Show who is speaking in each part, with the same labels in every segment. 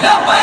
Speaker 1: That way!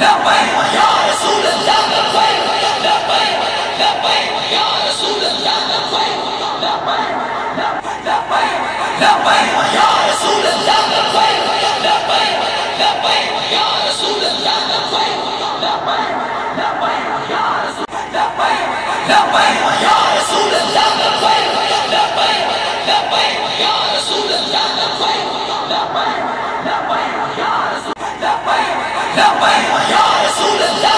Speaker 1: 两杯，我要要两杯，两杯，我要了，两杯，两杯，两杯，我要了，两杯，我要两杯，两杯，我要了。要为我扬，苏林